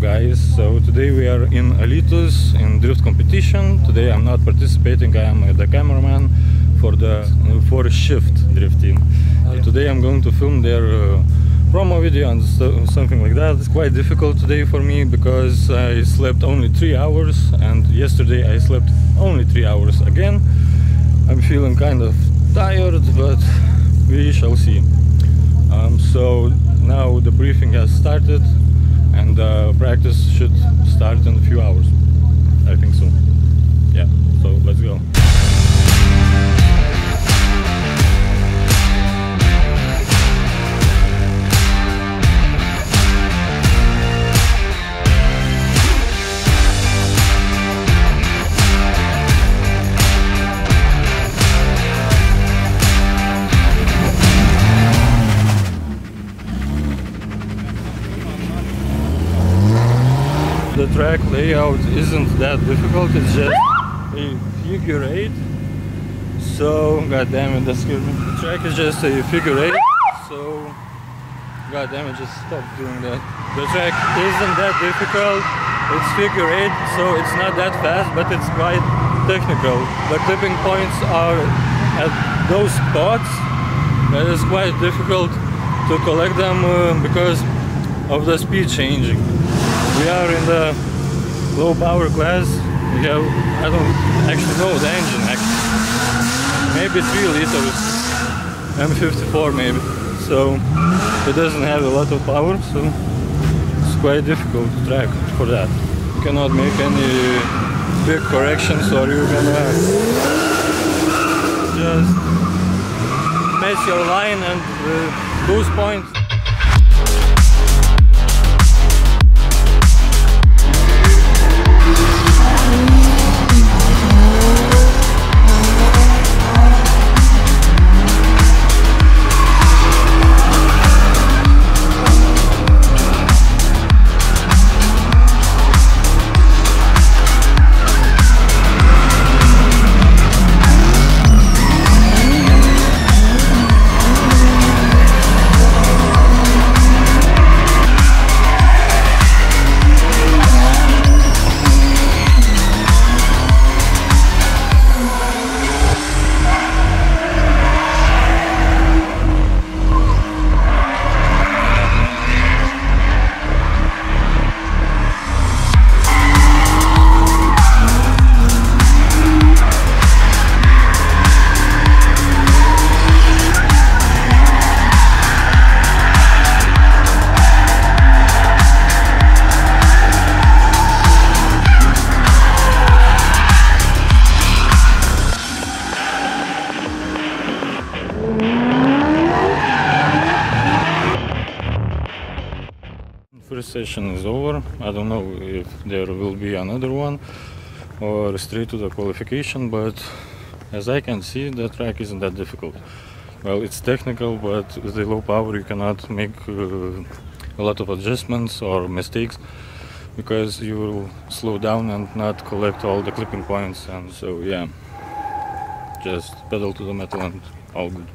guys? So today we are in Alytus in drift competition. Today I'm not participating, I am the cameraman for the 4shift drifting. So today I'm going to film their uh, promo video and so, something like that. It's quite difficult today for me because I slept only three hours and yesterday I slept only three hours again. I'm feeling kind of tired, but we shall see. Um, so now the briefing has started and uh, practice should start in a few hours. I think so. Yeah, so let's go. Track layout isn't that difficult, it's just a figure eight. So, god damn it, that scared me. The track is just a figure eight, so god damn it, just stop doing that. The track isn't that difficult, it's figure eight, so it's not that fast, but it's quite technical. The clipping points are at those spots, it's quite difficult to collect them uh, because of the speed changing. We are in the low power class. We have, I don't actually know the engine actually. Maybe 3 liters, M54 maybe. So it doesn't have a lot of power, so it's quite difficult to track for that. You cannot make any big corrections or you're gonna just mess your line and uh, lose points. First session is over. I don't know if there will be another one or straight to the qualification, but as I can see, the track isn't that difficult. Well, it's technical, but with the low power, you cannot make uh, a lot of adjustments or mistakes because you will slow down and not collect all the clipping points. And so, yeah, just pedal to the metal and all good.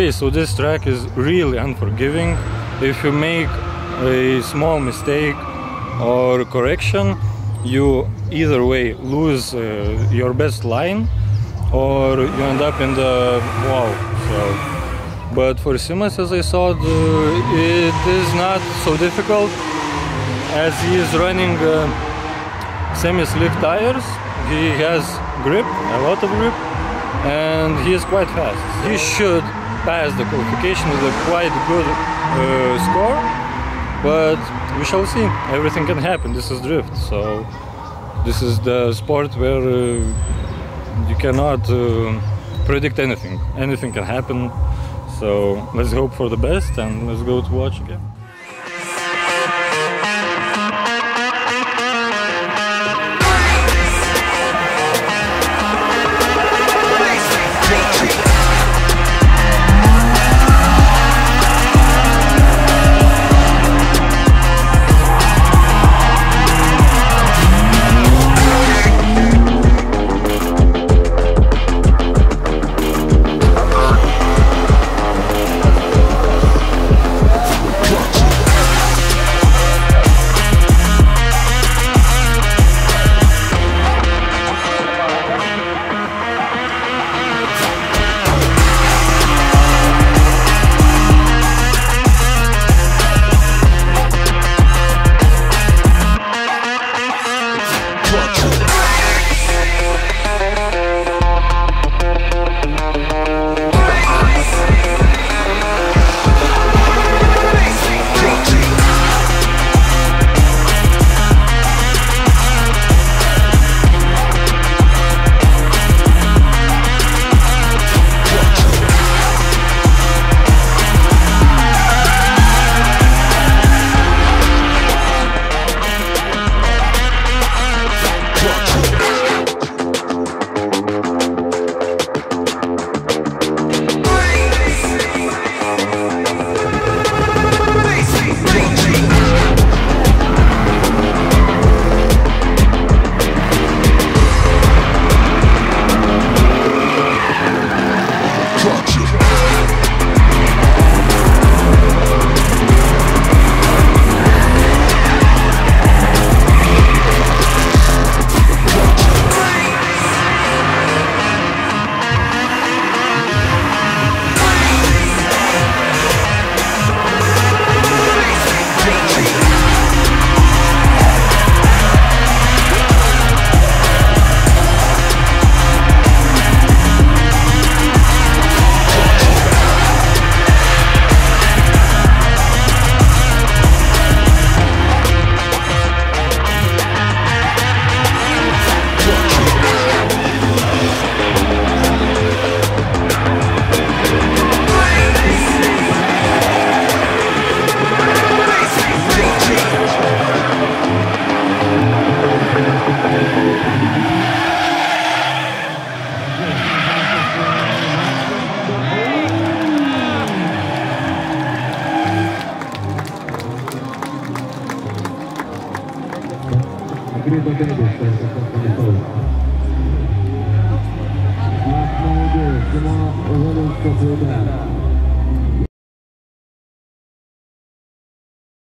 Okay, so this track is really unforgiving. If you make a small mistake or correction, you either way lose uh, your best line or you end up in the wall. So, but for Simas, as I saw, it is not so difficult as he is running uh, semi-slick tires. He has grip, a lot of grip, and he is quite fast. He should pass the qualification with a quite good uh, score, but we shall see. Everything can happen. This is drift, so this is the sport where uh, you cannot uh, predict anything. Anything can happen. So let's hope for the best and let's go to watch again. ントテニスをしたりとかそうですか Last night, come on, a little bit of